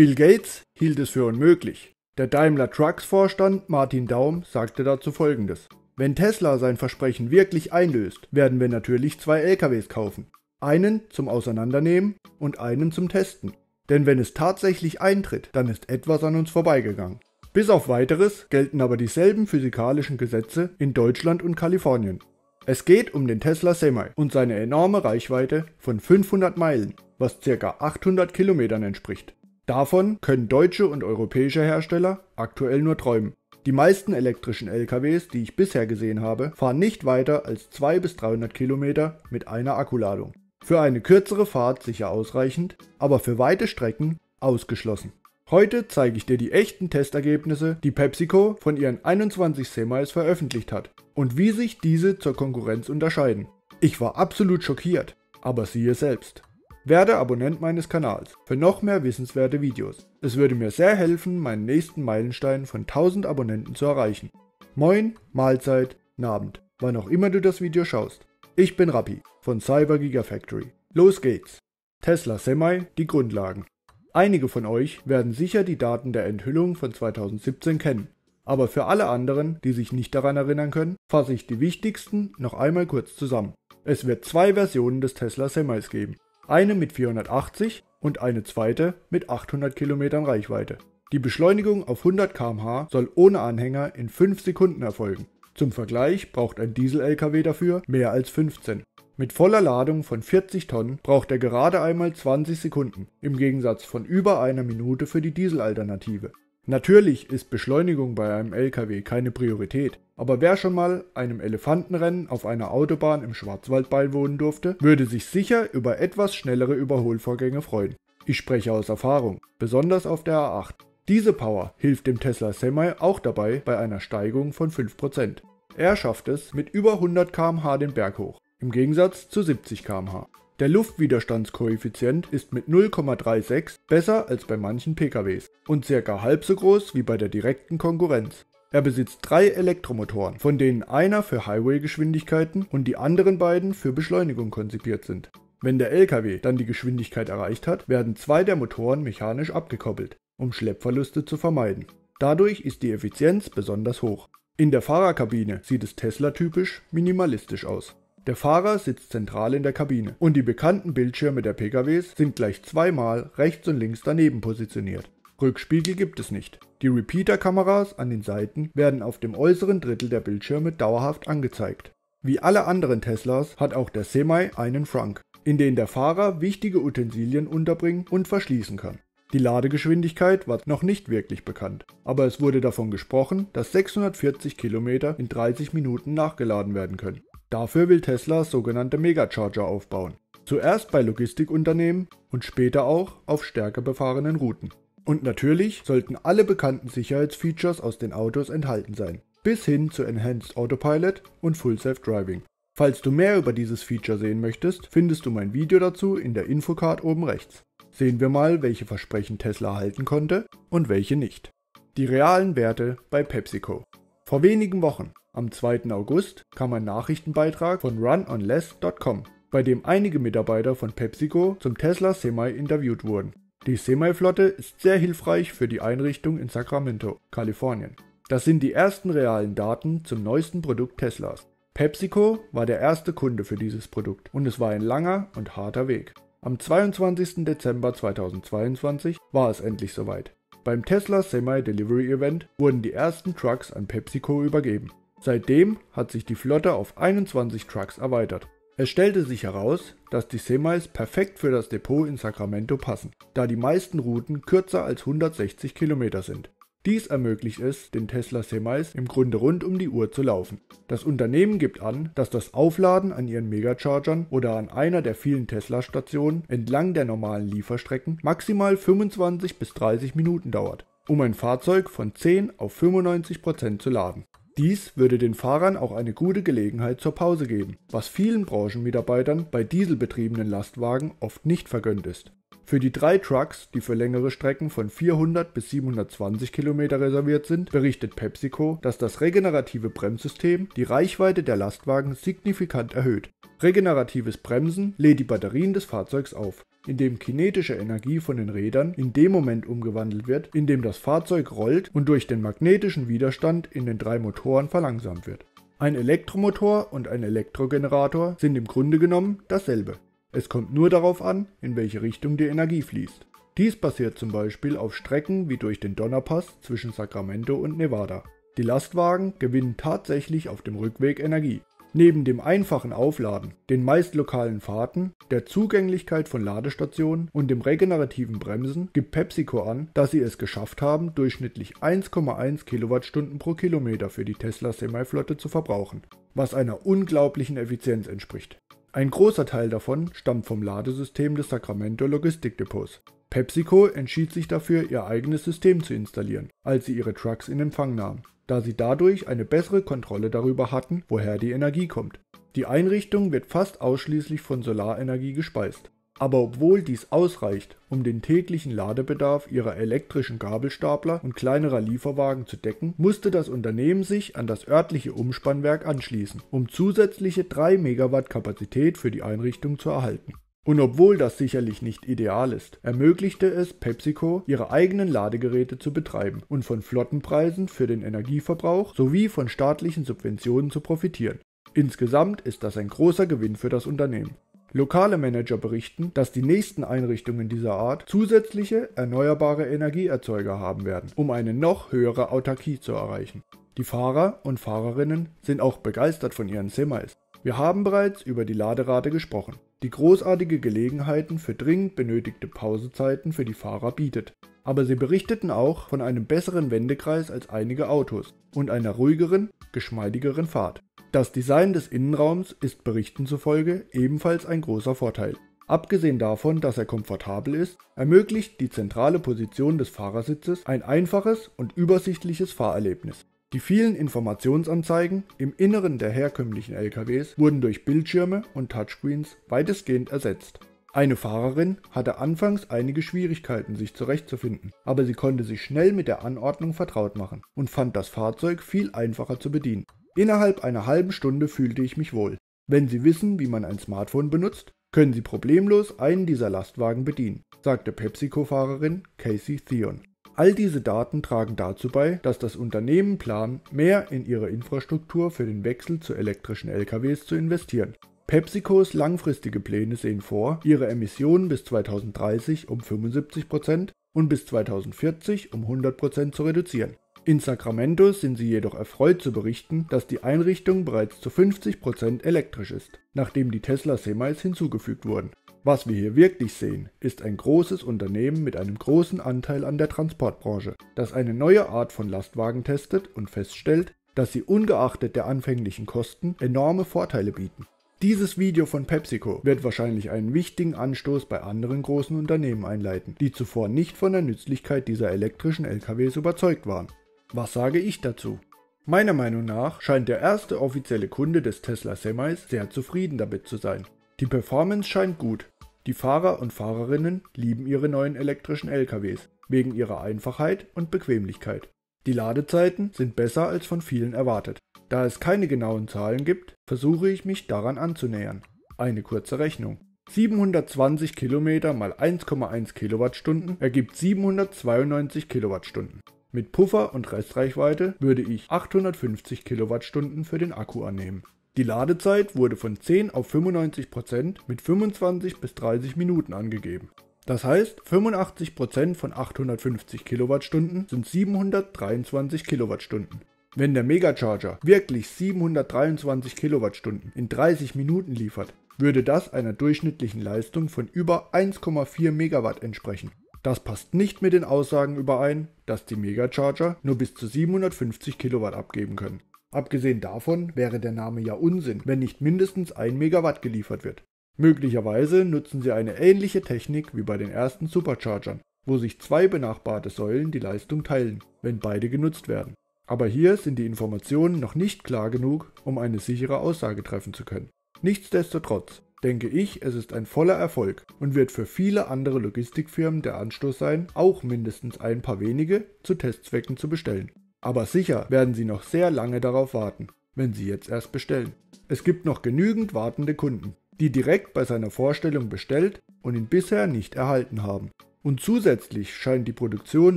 Bill Gates hielt es für unmöglich. Der Daimler Trucks Vorstand Martin Daum sagte dazu folgendes. Wenn Tesla sein Versprechen wirklich einlöst, werden wir natürlich zwei LKWs kaufen. Einen zum Auseinandernehmen und einen zum Testen. Denn wenn es tatsächlich eintritt, dann ist etwas an uns vorbeigegangen. Bis auf weiteres gelten aber dieselben physikalischen Gesetze in Deutschland und Kalifornien. Es geht um den Tesla Semi und seine enorme Reichweite von 500 Meilen, was ca. 800 Kilometern entspricht. Davon können deutsche und europäische Hersteller aktuell nur träumen. Die meisten elektrischen LKWs, die ich bisher gesehen habe, fahren nicht weiter als 200 bis 300 Kilometer mit einer Akkuladung. Für eine kürzere Fahrt sicher ausreichend, aber für weite Strecken ausgeschlossen. Heute zeige ich dir die echten Testergebnisse, die PepsiCo von ihren 21 Semis veröffentlicht hat und wie sich diese zur Konkurrenz unterscheiden. Ich war absolut schockiert, aber siehe selbst. Werde Abonnent meines Kanals für noch mehr wissenswerte Videos. Es würde mir sehr helfen, meinen nächsten Meilenstein von 1000 Abonnenten zu erreichen. Moin, Mahlzeit, Abend, wann auch immer du das Video schaust. Ich bin Rappi von Cyber Gigafactory. Los geht's! Tesla Semi, die Grundlagen. Einige von euch werden sicher die Daten der Enthüllung von 2017 kennen, aber für alle anderen, die sich nicht daran erinnern können, fasse ich die wichtigsten noch einmal kurz zusammen. Es wird zwei Versionen des Tesla Semis geben, eine mit 480 und eine zweite mit 800 Kilometern Reichweite. Die Beschleunigung auf 100 km/h soll ohne Anhänger in 5 Sekunden erfolgen. Zum Vergleich braucht ein Diesel-LKW dafür mehr als 15. Mit voller Ladung von 40 Tonnen braucht er gerade einmal 20 Sekunden, im Gegensatz von über einer Minute für die Dieselalternative. Natürlich ist Beschleunigung bei einem LKW keine Priorität, aber wer schon mal einem Elefantenrennen auf einer Autobahn im Schwarzwald beiwohnen durfte, würde sich sicher über etwas schnellere Überholvorgänge freuen. Ich spreche aus Erfahrung, besonders auf der A8. Diese Power hilft dem Tesla Semi auch dabei bei einer Steigung von 5%. Er schafft es mit über 100 km/h den Berg hoch im Gegensatz zu 70 km/h. Der Luftwiderstandskoeffizient ist mit 0,36 besser als bei manchen PKWs und circa halb so groß wie bei der direkten Konkurrenz. Er besitzt drei Elektromotoren, von denen einer für Highway-Geschwindigkeiten und die anderen beiden für Beschleunigung konzipiert sind. Wenn der LKW dann die Geschwindigkeit erreicht hat, werden zwei der Motoren mechanisch abgekoppelt, um Schleppverluste zu vermeiden. Dadurch ist die Effizienz besonders hoch. In der Fahrerkabine sieht es Tesla-typisch minimalistisch aus. Der Fahrer sitzt zentral in der Kabine und die bekannten Bildschirme der PKWs sind gleich zweimal rechts und links daneben positioniert. Rückspiegel gibt es nicht. Die Repeater-Kameras an den Seiten werden auf dem äußeren Drittel der Bildschirme dauerhaft angezeigt. Wie alle anderen Teslas hat auch der Semi einen Frunk, in den der Fahrer wichtige Utensilien unterbringen und verschließen kann. Die Ladegeschwindigkeit war noch nicht wirklich bekannt, aber es wurde davon gesprochen, dass 640 Kilometer in 30 Minuten nachgeladen werden können. Dafür will Tesla sogenannte Megacharger aufbauen. Zuerst bei Logistikunternehmen und später auch auf stärker befahrenen Routen. Und natürlich sollten alle bekannten Sicherheitsfeatures aus den Autos enthalten sein, bis hin zu Enhanced Autopilot und Full Self Driving. Falls du mehr über dieses Feature sehen möchtest, findest du mein Video dazu in der Infocard oben rechts. Sehen wir mal, welche Versprechen Tesla halten konnte und welche nicht. Die realen Werte bei PepsiCo. Vor wenigen Wochen am 2. August kam ein Nachrichtenbeitrag von runonless.com, bei dem einige Mitarbeiter von PepsiCo zum Tesla Semi interviewt wurden. Die Semi-Flotte ist sehr hilfreich für die Einrichtung in Sacramento, Kalifornien. Das sind die ersten realen Daten zum neuesten Produkt Teslas. PepsiCo war der erste Kunde für dieses Produkt und es war ein langer und harter Weg. Am 22. Dezember 2022 war es endlich soweit. Beim Tesla Semi Delivery Event wurden die ersten Trucks an PepsiCo übergeben. Seitdem hat sich die Flotte auf 21 Trucks erweitert. Es stellte sich heraus, dass die Semis perfekt für das Depot in Sacramento passen, da die meisten Routen kürzer als 160 Kilometer sind. Dies ermöglicht es, den Tesla Semis im Grunde rund um die Uhr zu laufen. Das Unternehmen gibt an, dass das Aufladen an ihren Megachargern oder an einer der vielen Tesla-Stationen entlang der normalen Lieferstrecken maximal 25 bis 30 Minuten dauert, um ein Fahrzeug von 10 auf 95 Prozent zu laden. Dies würde den Fahrern auch eine gute Gelegenheit zur Pause geben, was vielen Branchenmitarbeitern bei dieselbetriebenen Lastwagen oft nicht vergönnt ist. Für die drei Trucks, die für längere Strecken von 400 bis 720 Kilometer reserviert sind, berichtet PepsiCo, dass das regenerative Bremssystem die Reichweite der Lastwagen signifikant erhöht. Regeneratives Bremsen lädt die Batterien des Fahrzeugs auf. In dem kinetische Energie von den Rädern in dem Moment umgewandelt wird, in dem das Fahrzeug rollt und durch den magnetischen Widerstand in den drei Motoren verlangsamt wird. Ein Elektromotor und ein Elektrogenerator sind im Grunde genommen dasselbe. Es kommt nur darauf an, in welche Richtung die Energie fließt. Dies basiert zum Beispiel auf Strecken wie durch den Donnerpass zwischen Sacramento und Nevada. Die Lastwagen gewinnen tatsächlich auf dem Rückweg Energie. Neben dem einfachen Aufladen, den meist lokalen Fahrten, der Zugänglichkeit von Ladestationen und dem regenerativen Bremsen gibt PepsiCo an, dass sie es geschafft haben, durchschnittlich 1,1 Kilowattstunden pro Kilometer für die Tesla Semiflotte zu verbrauchen, was einer unglaublichen Effizienz entspricht. Ein großer Teil davon stammt vom Ladesystem des Sacramento Logistikdepots. PepsiCo entschied sich dafür, ihr eigenes System zu installieren, als sie ihre Trucks in Empfang nahmen da sie dadurch eine bessere Kontrolle darüber hatten, woher die Energie kommt. Die Einrichtung wird fast ausschließlich von Solarenergie gespeist. Aber obwohl dies ausreicht, um den täglichen Ladebedarf ihrer elektrischen Gabelstapler und kleinerer Lieferwagen zu decken, musste das Unternehmen sich an das örtliche Umspannwerk anschließen, um zusätzliche 3 Megawatt Kapazität für die Einrichtung zu erhalten. Und obwohl das sicherlich nicht ideal ist, ermöglichte es PepsiCo, ihre eigenen Ladegeräte zu betreiben und von Flottenpreisen für den Energieverbrauch sowie von staatlichen Subventionen zu profitieren. Insgesamt ist das ein großer Gewinn für das Unternehmen. Lokale Manager berichten, dass die nächsten Einrichtungen dieser Art zusätzliche erneuerbare Energieerzeuger haben werden, um eine noch höhere Autarkie zu erreichen. Die Fahrer und Fahrerinnen sind auch begeistert von ihren Semis. Wir haben bereits über die Laderate gesprochen die großartige Gelegenheiten für dringend benötigte Pausezeiten für die Fahrer bietet. Aber sie berichteten auch von einem besseren Wendekreis als einige Autos und einer ruhigeren, geschmeidigeren Fahrt. Das Design des Innenraums ist Berichten zufolge ebenfalls ein großer Vorteil. Abgesehen davon, dass er komfortabel ist, ermöglicht die zentrale Position des Fahrersitzes ein einfaches und übersichtliches Fahrerlebnis. Die vielen Informationsanzeigen im Inneren der herkömmlichen LKWs wurden durch Bildschirme und Touchscreens weitestgehend ersetzt. Eine Fahrerin hatte anfangs einige Schwierigkeiten, sich zurechtzufinden, aber sie konnte sich schnell mit der Anordnung vertraut machen und fand das Fahrzeug viel einfacher zu bedienen. Innerhalb einer halben Stunde fühlte ich mich wohl. Wenn Sie wissen, wie man ein Smartphone benutzt, können Sie problemlos einen dieser Lastwagen bedienen, sagte PepsiCo-Fahrerin Casey Theon. All diese Daten tragen dazu bei, dass das Unternehmen plant, mehr in ihre Infrastruktur für den Wechsel zu elektrischen LKWs zu investieren. PepsiCos langfristige Pläne sehen vor, ihre Emissionen bis 2030 um 75% und bis 2040 um 100% zu reduzieren. In Sacramento sind sie jedoch erfreut zu berichten, dass die Einrichtung bereits zu 50% elektrisch ist, nachdem die Tesla Semis hinzugefügt wurden. Was wir hier wirklich sehen, ist ein großes Unternehmen mit einem großen Anteil an der Transportbranche, das eine neue Art von Lastwagen testet und feststellt, dass sie ungeachtet der anfänglichen Kosten enorme Vorteile bieten. Dieses Video von PepsiCo wird wahrscheinlich einen wichtigen Anstoß bei anderen großen Unternehmen einleiten, die zuvor nicht von der Nützlichkeit dieser elektrischen LKWs überzeugt waren. Was sage ich dazu? Meiner Meinung nach scheint der erste offizielle Kunde des Tesla Semis sehr zufrieden damit zu sein. Die Performance scheint gut. Die Fahrer und Fahrerinnen lieben ihre neuen elektrischen LKWs wegen ihrer Einfachheit und Bequemlichkeit. Die Ladezeiten sind besser als von vielen erwartet. Da es keine genauen Zahlen gibt, versuche ich mich daran anzunähern. Eine kurze Rechnung. 720 Kilometer mal 1,1 Kilowattstunden ergibt 792 Kilowattstunden. Mit Puffer und Restreichweite würde ich 850 Kilowattstunden für den Akku annehmen. Die Ladezeit wurde von 10 auf 95% mit 25 bis 30 Minuten angegeben. Das heißt, 85% von 850 Kilowattstunden sind 723 Kilowattstunden. Wenn der Megacharger wirklich 723 Kilowattstunden in 30 Minuten liefert, würde das einer durchschnittlichen Leistung von über 1,4 Megawatt entsprechen. Das passt nicht mit den Aussagen überein, dass die Megacharger nur bis zu 750 Kilowatt abgeben können. Abgesehen davon wäre der Name ja Unsinn, wenn nicht mindestens 1 Megawatt geliefert wird. Möglicherweise nutzen sie eine ähnliche Technik wie bei den ersten Superchargern, wo sich zwei benachbarte Säulen die Leistung teilen, wenn beide genutzt werden. Aber hier sind die Informationen noch nicht klar genug, um eine sichere Aussage treffen zu können. Nichtsdestotrotz denke ich, es ist ein voller Erfolg und wird für viele andere Logistikfirmen der Anstoß sein, auch mindestens ein paar wenige zu Testzwecken zu bestellen. Aber sicher werden Sie noch sehr lange darauf warten, wenn Sie jetzt erst bestellen. Es gibt noch genügend wartende Kunden. die direkt bei seiner Vorstellung bestellt und ihn bisher nicht erhalten haben. Und zusätzlich scheint die Produktion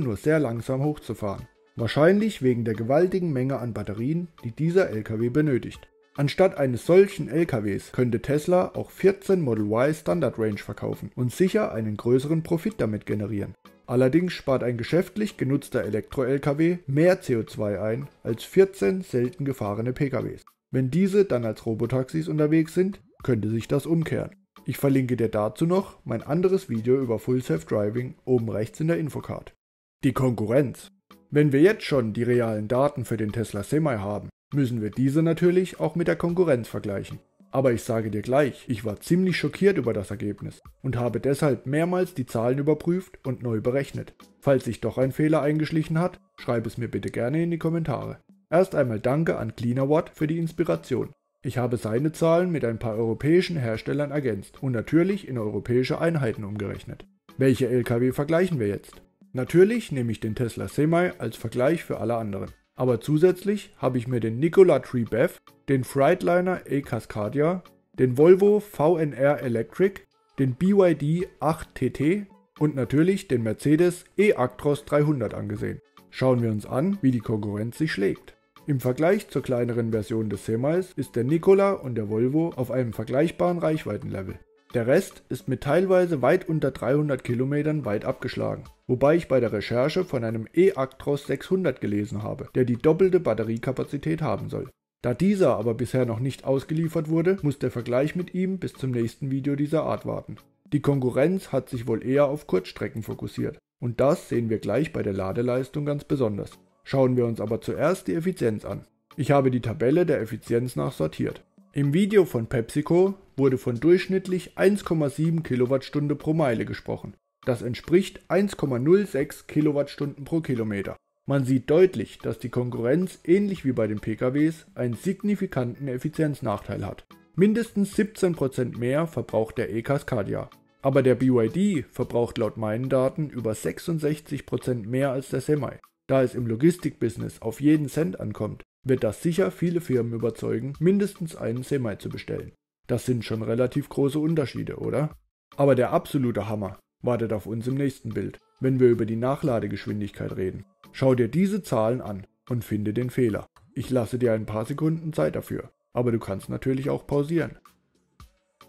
nur sehr langsam hochzufahren. Wahrscheinlich wegen der gewaltigen Menge an Batterien, die dieser LKW benötigt. Anstatt eines solchen LKWs könnte Tesla auch 14 Model Y Standard Range verkaufen und sicher einen größeren Profit damit generieren. Allerdings spart ein geschäftlich genutzter Elektro-LKW mehr CO2 ein als 14 selten gefahrene PKWs. Wenn diese dann als Robotaxis unterwegs sind, könnte sich das umkehren. Ich verlinke dir dazu noch mein anderes Video über Full Self Driving oben rechts in der Infocard. Die Konkurrenz. Wenn wir jetzt schon die realen Daten für den Tesla Semi haben, müssen wir diese natürlich auch mit der Konkurrenz vergleichen. Aber ich sage dir gleich, ich war ziemlich schockiert über das Ergebnis und habe deshalb mehrmals die Zahlen überprüft und neu berechnet. Falls sich doch ein Fehler eingeschlichen hat, schreib es mir bitte gerne in die Kommentare. Erst einmal danke an CleanerWatt für die Inspiration. Ich habe seine Zahlen mit ein paar europäischen Herstellern ergänzt und natürlich in europäische Einheiten umgerechnet. Welche LKW vergleichen wir jetzt? Natürlich nehme ich den Tesla Semi als Vergleich für alle anderen. Aber zusätzlich habe ich mir den Nikola Tree Bev, den Freightliner E-Cascadia, den Volvo VNR Electric, den BYD 8TT und natürlich den Mercedes E-Actros 300 angesehen. Schauen wir uns an, wie die Konkurrenz sich schlägt. Im Vergleich zur kleineren Version des Semis ist der Nikola und der Volvo auf einem vergleichbaren Reichweitenlevel. Der Rest ist mit teilweise weit unter 300 Kilometern weit abgeschlagen, wobei ich bei der Recherche von einem E-Actros 600 gelesen habe, der die doppelte Batteriekapazität haben soll. Da dieser aber bisher noch nicht ausgeliefert wurde, muss der Vergleich mit ihm bis zum nächsten Video dieser Art warten. Die Konkurrenz hat sich wohl eher auf Kurzstrecken fokussiert und das sehen wir gleich bei der Ladeleistung ganz besonders. Schauen wir uns aber zuerst die Effizienz an. Ich habe die Tabelle der Effizienz nach sortiert. Im Video von PepsiCo wurde von durchschnittlich 1,7 Kilowattstunde pro Meile gesprochen. Das entspricht 1,06 Kilowattstunden pro Kilometer. Man sieht deutlich, dass die Konkurrenz ähnlich wie bei den PKWs einen signifikanten Effizienznachteil hat. Mindestens 17% mehr verbraucht der E-Cascadia. Aber der BYD verbraucht laut meinen Daten über 66% mehr als der Semi. Da es im Logistikbusiness auf jeden Cent ankommt, wird das sicher viele Firmen überzeugen, mindestens einen Semi zu bestellen. Das sind schon relativ große Unterschiede, oder? Aber der absolute Hammer wartet auf uns im nächsten Bild, wenn wir über die Nachladegeschwindigkeit reden. Schau dir diese Zahlen an und finde den Fehler. Ich lasse dir ein paar Sekunden Zeit dafür, aber du kannst natürlich auch pausieren.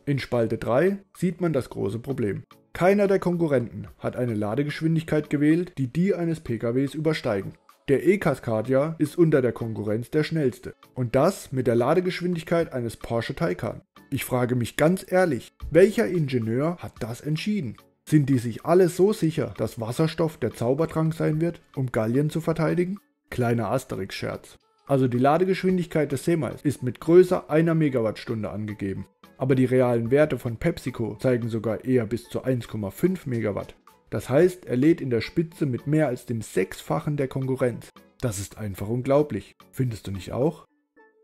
In Spalte 3 sieht man das große Problem. Keiner der Konkurrenten hat eine Ladegeschwindigkeit gewählt, die die eines PKWs übersteigen. Der E-Cascadia ist unter der Konkurrenz der schnellste. Und das mit der Ladegeschwindigkeit eines Porsche Taycan. Ich frage mich ganz ehrlich, welcher Ingenieur hat das entschieden? Sind die sich alle so sicher, dass Wasserstoff der Zaubertrank sein wird, um Gallien zu verteidigen? Kleiner Asterix-Scherz. Also die Ladegeschwindigkeit des Semis ist mit größer einer Megawattstunde angegeben. Aber die realen Werte von PepsiCo zeigen sogar eher bis zu 1,5 Megawatt. Das heißt, er lädt in der Spitze mit mehr als dem Sechsfachen der Konkurrenz. Das ist einfach unglaublich. Findest du nicht auch?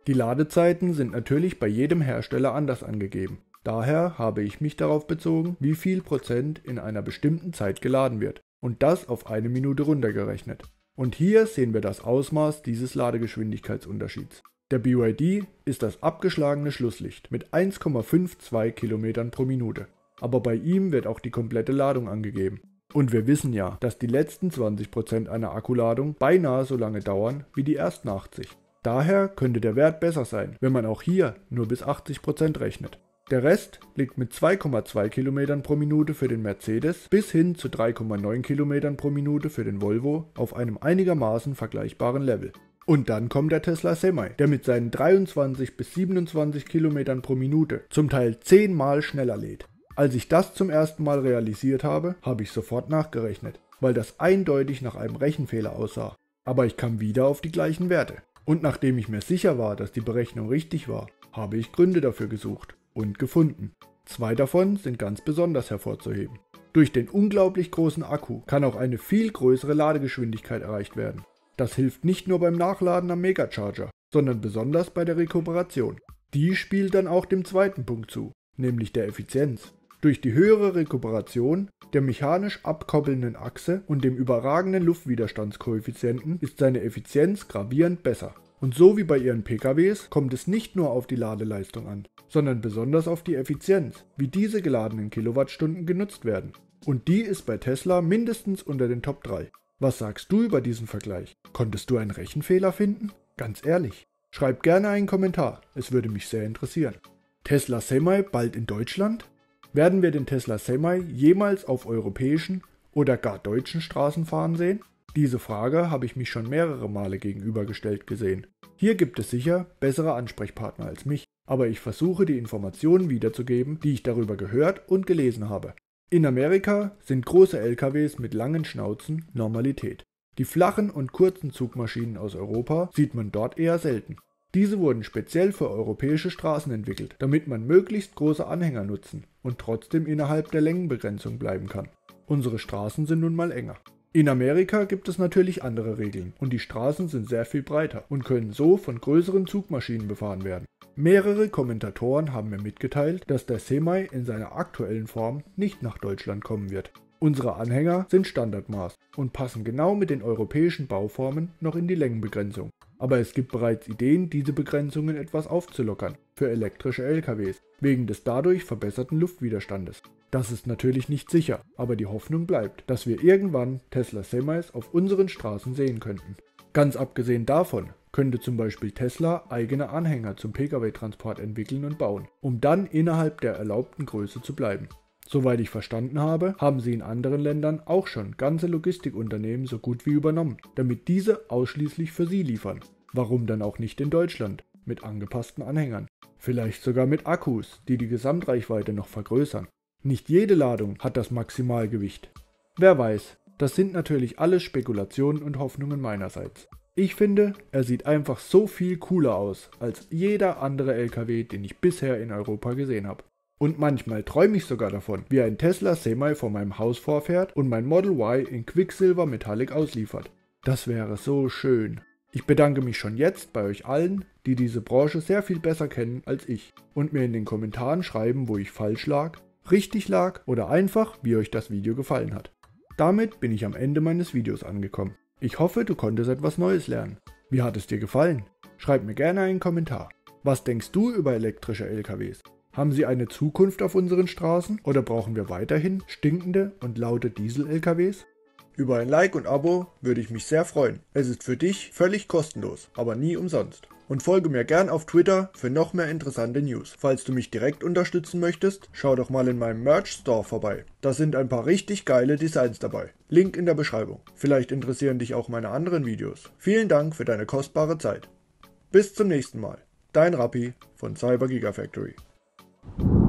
Die Ladezeiten sind natürlich bei jedem Hersteller anders angegeben. Daher habe ich mich darauf bezogen, wie viel Prozent in einer bestimmten Zeit geladen wird und das auf eine Minute runtergerechnet. Und hier sehen wir das Ausmaß dieses Ladegeschwindigkeitsunterschieds. Der BYD ist das abgeschlagene Schlusslicht mit 1,52 Kilometern pro Minute. Aber bei ihm wird auch die komplette Ladung angegeben. Und wir wissen ja, dass die letzten 20% einer Akkuladung beinahe so lange dauern wie die ersten 80. Daher könnte der Wert besser sein, wenn man auch hier nur bis 80% rechnet. Der Rest liegt mit 2,2 km pro Minute für den Mercedes bis hin zu 3,9 km pro Minute für den Volvo auf einem einigermaßen vergleichbaren Level. Und dann kommt der Tesla Semi, der mit seinen 23 bis 27 km pro Minute zum Teil 10 mal schneller lädt. Als ich das zum ersten Mal realisiert habe, habe ich sofort nachgerechnet, weil das eindeutig nach einem Rechenfehler aussah. Aber ich kam wieder auf die gleichen Werte. Und nachdem ich mir sicher war, dass die Berechnung richtig war, habe ich Gründe dafür gesucht und gefunden. Zwei davon sind ganz besonders hervorzuheben. Durch den unglaublich großen Akku kann auch eine viel größere Ladegeschwindigkeit erreicht werden. Das hilft nicht nur beim Nachladen am Megacharger, sondern besonders bei der Rekuperation. Die spielt dann auch dem zweiten Punkt zu, nämlich der Effizienz. Durch die höhere Rekuperation, der mechanisch abkoppelnden Achse und dem überragenden Luftwiderstandskoeffizienten ist seine Effizienz gravierend besser. Und so wie bei ihren PKWs kommt es nicht nur auf die Ladeleistung an, sondern besonders auf die Effizienz, wie diese geladenen Kilowattstunden genutzt werden. Und die ist bei Tesla mindestens unter den Top 3. Was sagst du über diesen Vergleich? Konntest du einen Rechenfehler finden? Ganz ehrlich. Schreib gerne einen Kommentar, es würde mich sehr interessieren. Tesla Semi bald in Deutschland? Werden wir den Tesla Semi jemals auf europäischen oder gar deutschen Straßen fahren sehen? Diese Frage habe ich mich schon mehrere Male gegenübergestellt gesehen. Hier gibt es sicher bessere Ansprechpartner als mich, aber ich versuche die Informationen wiederzugeben, die ich darüber gehört und gelesen habe. In Amerika sind große LKWs mit langen Schnauzen Normalität. Die flachen und kurzen Zugmaschinen aus Europa sieht man dort eher selten. Diese wurden speziell für europäische Straßen entwickelt, damit man möglichst große Anhänger nutzen und trotzdem innerhalb der Längenbegrenzung bleiben kann. Unsere Straßen sind nun mal enger. In Amerika gibt es natürlich andere Regeln und die Straßen sind sehr viel breiter und können so von größeren Zugmaschinen befahren werden. Mehrere Kommentatoren haben mir mitgeteilt, dass der Semi in seiner aktuellen Form nicht nach Deutschland kommen wird. Unsere Anhänger sind Standardmaß und passen genau mit den europäischen Bauformen noch in die Längenbegrenzung. Aber es gibt bereits Ideen, diese Begrenzungen etwas aufzulockern für elektrische LKWs, wegen des dadurch verbesserten Luftwiderstandes. Das ist natürlich nicht sicher, aber die Hoffnung bleibt, dass wir irgendwann Tesla Semis auf unseren Straßen sehen könnten. Ganz abgesehen davon könnte zum Beispiel Tesla eigene Anhänger zum Pkw-Transport entwickeln und bauen, um dann innerhalb der erlaubten Größe zu bleiben. Soweit ich verstanden habe, haben sie in anderen Ländern auch schon ganze Logistikunternehmen so gut wie übernommen, damit diese ausschließlich für sie liefern. Warum dann auch nicht in Deutschland? Mit angepassten Anhängern. Vielleicht sogar mit Akkus, die die Gesamtreichweite noch vergrößern. Nicht jede Ladung hat das Maximalgewicht. Wer weiß, das sind natürlich alles Spekulationen und Hoffnungen meinerseits. Ich finde, er sieht einfach so viel cooler aus als jeder andere LKW, den ich bisher in Europa gesehen habe. Und manchmal träume ich sogar davon, wie ein Tesla Semi vor meinem Haus vorfährt und mein Model Y in Quicksilver Metallic ausliefert. Das wäre so schön. Ich bedanke mich schon jetzt bei euch allen, die diese Branche sehr viel besser kennen als ich und mir in den Kommentaren schreiben, wo ich falsch lag, richtig lag oder einfach, wie euch das Video gefallen hat. Damit bin ich am Ende meines Videos angekommen. Ich hoffe, du konntest etwas Neues lernen. Wie hat es dir gefallen? Schreib mir gerne einen Kommentar. Was denkst du über elektrische LKWs? Haben sie eine Zukunft auf unseren Straßen oder brauchen wir weiterhin stinkende und laute Diesel-LKWs? Über ein Like und Abo würde ich mich sehr freuen. Es ist für dich völlig kostenlos, aber nie umsonst. Und folge mir gern auf Twitter für noch mehr interessante News. Falls du mich direkt unterstützen möchtest, schau doch mal in meinem Merch Store vorbei. Da sind ein paar richtig geile Designs dabei. Link in der Beschreibung. Vielleicht interessieren dich auch meine anderen Videos. Vielen Dank für deine kostbare Zeit. Bis zum nächsten Mal. Dein Rappi von Cyber Gigafactory. you